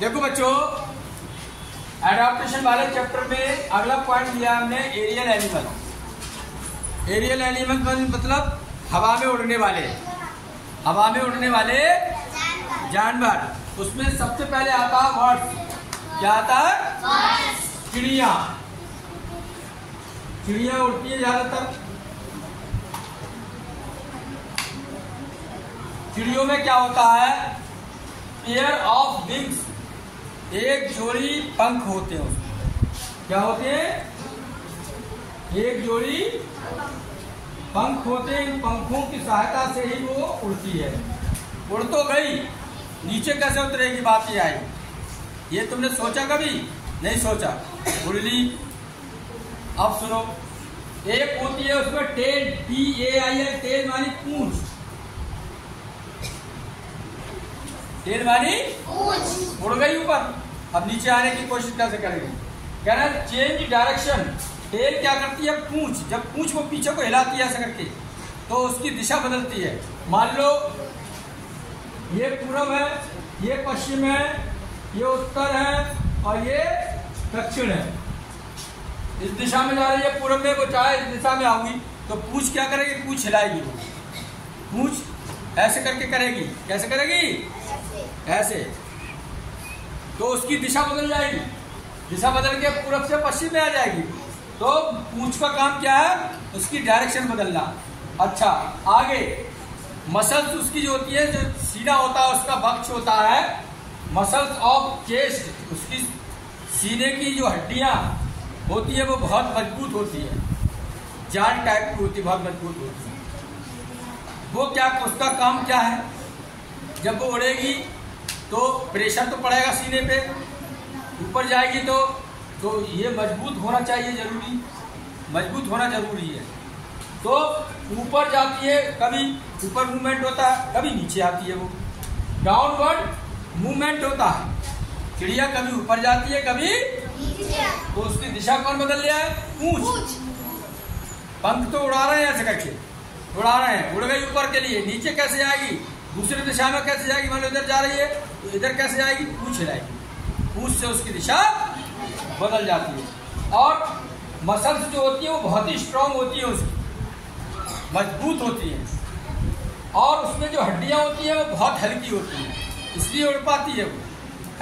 देखो बच्चों एडाप्टेशन वाले चैप्टर में अगला पॉइंट लिया हमने एरियल एनिमल एरियल एनिमल मतलब हवा में उड़ने वाले. हवा में उड़ने वाले जानवर. उसमें सबसे पहले आता है बर्ड्स क्या आता है? चिड़िया. चिड़िया उड़ती है ज़्यादातर. चिड़ियों में क्या होता है? पेयर ऑफ़ विंग्स एक जोड़ी पंख होते हैं उसमें। क्या होते हैं? एक जोड़ी पंख होते हैं इन पंखों की सहायता से ही वो उड़ती है। उड़ तो गई नीचे कैसे उतरेगी बात ये आई। ये तुमने सोचा कभी? नहीं सोचा। उड़ ली। अब सुनो। एक होती है उसमें tail T A I L tail मानी पूंछ। टेल मानी उड़ गई ऊपर। अब नीचे आने की कोशिश कैसे करेगी? कह रहा है चेंज डायरेक्शन टेल क्या करती है? पूछ। जब पूंछ को पीछे को हिलाती है ऐसा करके तो उसकी दिशा बदलती है। मान लो ये पूर्व है ये पश्चिम है ये उत्तर है और ये दक्षिण है। इस दिशा में जा रही है पूर्व में वो चाहे इस दिशा में आऊँगी तो पूछ क्या करेगी? पूछ हिलाएगी वो। पूछ ऐसे करके करेगी। कैसे करेगी? ऐसे। तो उसकी दिशा बदल जाएगी। दिशा बदल के पूरब से पश्चिम में आ जाएगी। तो पूछ का काम क्या है? उसकी डायरेक्शन बदलना। अच्छा आगे। मसल्स उसकी जो होती है, जो सीना होता है, उसका बक्ष होता है। मसल्स ऑफ़ चेस्ट उसकी सीने की जो हड्डियाँ होती है, वो बहुत मज़बूत होती है। जान टाइप की होती है बहुत मज़बूत होती है। वो क्या, उसका काम क्या है? जब वो उड़ेगी तो प्रेशर तो पड़ेगा सीने पे। ऊपर जाएगी तो तो ये मज़बूत होना चाहिए ज़रूरी। मज़बूत होना ज़रूरी है। तो ऊपर जाती है कभी ऊपर मूवमेंट होता है कभी नीचे आती है वो। डाउनवर्ड मूवमेंट होता है। चिड़िया कभी ऊपर जाती है कभी तो उसकी दिशा कौन बदल लिया है? पूछ पंख तो उड़ा रहे हैं ऐसे करके। उड़ा रहे हैं। उड़ गई ऊपर के लिए। नीचे कैसे आएगी दूसरी दिशा में कैसे जाएगी? मान लो इधर जा रही है। तो इधर कैसे जाएगी? पूछ हिलाएगी पूछ से उसकी दिशा बदल जाती है। और मसल्स जो होती है, वो बहुत ही स्ट्रांग होती है उसकी। मज़बूत होती है। और उसमें जो हड्डियाँ होती है, वो बहुत हल्की होती है। इसलिए उड़ पाती है वो।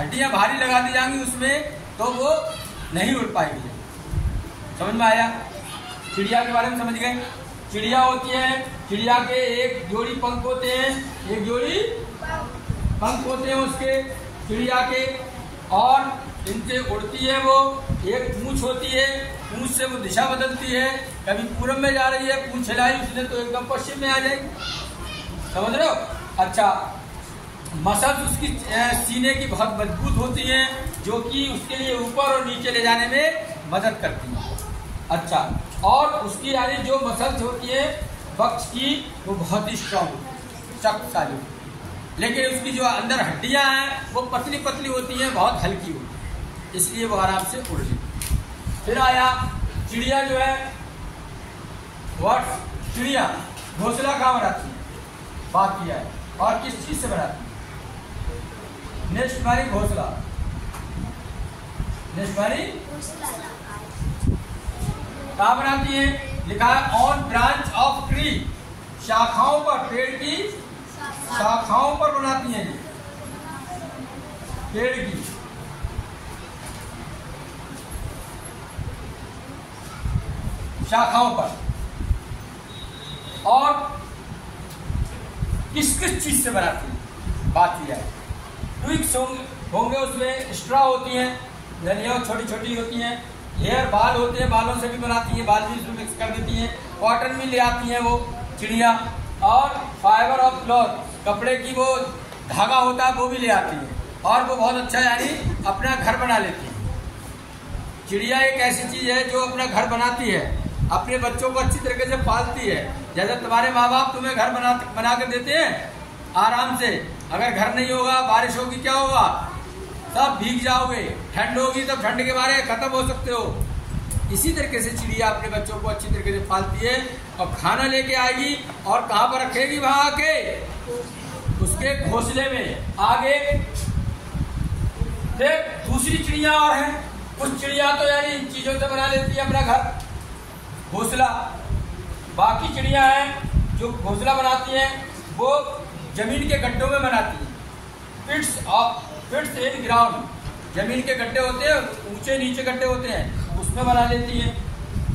हड्डियाँ भारी लगा दी जाएँगी उसमें तो वो नहीं उड़ पाएगी। समझ में आया? चिड़िया के बारे में समझ गए? चिड़िया होती है, चिड़िया के एक जोड़ी पंख होते हैं, एक जोड़ी पंख होते हैं उसके चिड़िया के, और इनसे उड़ती है वो, एक पूंछ होती है, पूंछ से वो दिशा बदलती है, कभी पूरब में जा रही है, पूंछ हिलाई उसने तो एकदम पश्चिम में आ जाएगी समझ रहे हो? अच्छा मसल्स उसकी सीने की बहुत मज़बूत होती हैं, जो कि उसके लिए ऊपर और नीचे ले जाने में मदद करती हैं। अच्छा और उसकी यानी जो मसल्स होती है वक्ष की, वो बहुत ही स्ट्रांग शक्तिशाली लेकिन उसकी जो अंदर हड्डियाँ हैं, वो पतली पतली होती हैं, बहुत हल्की होती इसलिए वो आराम से उड़ ली फिर आया चिड़िया जो है वट चिड़िया, घोसला कहाँ बनाती है? बात किया है। और किस चीज़ से बनाती है? नेक्स्ट हमारी घोसला। कहा बनाती है? लिखा है ऑन ब्रांच ऑफ़ ट्री शाखाओं पर पेड़ की शाखाओं पर बनाती हैं पेड़ की। शाखाओं पर। और किस किस चीज़ से बनाती है? बात यह है। ट्विक्स होंगे उसमें स्ट्रा होती हैं, धनिया छोटी छोटी होती हैं, हेयर बाल होते हैं, बालों से भी बनाती हैं, बाल भी इसमें मिक्स कर देती हैं, कॉटन भी ले आती हैं वो चिड़िया। और फाइबर ऑफ़ क्लॉथ कपड़े की वो धागा होता है, वो भी ले आती है। और वो बहुत अच्छा यानी अपना घर बना लेती है। चिड़िया एक ऐसी चीज़ है जो अपना घर बनाती है, अपने बच्चों को अच्छी तरीके से पालती है। जैसे तुम्हारे माँ बाप तुम्हें घर बना बना कर देते हैं, आराम से। अगर घर नहीं होगा, बारिश होगी, क्या होगा? सब भीग जाओगे। ठंड होगी तो ठंड के बारे खत्म हो सकते हो। इसी तरीके से चिड़िया अपने बच्चों को अच्छी तरीके से पालती है और खाना लेके आएगी और कहाँ पर रखेगी? वहाँ आके उसके घोंसले में। आगे फिर दूसरी चिड़िया और है। उस चिड़िया तो यानी इन चीज़ों से बना लेती है अपना घर। घोसला। बाकी चिड़िया हैं, जो घोसला बनाती हैं, वो ज़मीन के गड्ढों में बनाती हैं। Pits of pits in ground ज़मीन के गड्ढे होते हैं, ऊँचे नीचे गड्ढे होते हैं। उसमें बना लेती है।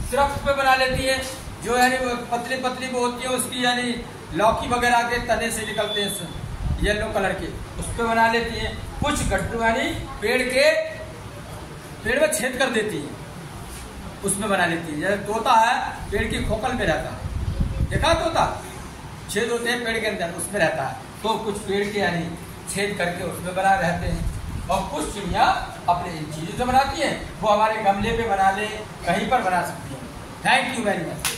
सिर्फ़ पे बना लेती है। जो यानी पतली पतली वो होती है, उसकी यानी लौकी वगैरह के तने से निकलते हैं येलो कलर के। उस पर बना लेती है। कुछ गड्ढू यानी पेड़ के, पेड़ में छेद कर देती है। उसमें बना लेती है। तोता है, पेड़ की खोखल में रहता है। देखा तोता? छेद होते हैं पेड़ के अंदर, उसमें रहता है। तो कुछ पेड़ के यानी छेद करके उसमें बना रहते हैं। और कुछ चिड़िया अपने चीज़ों से बनाती हैं, वो हमारे गमले पे बना ले, कहीं पर बना सकती हैं। Thank you very much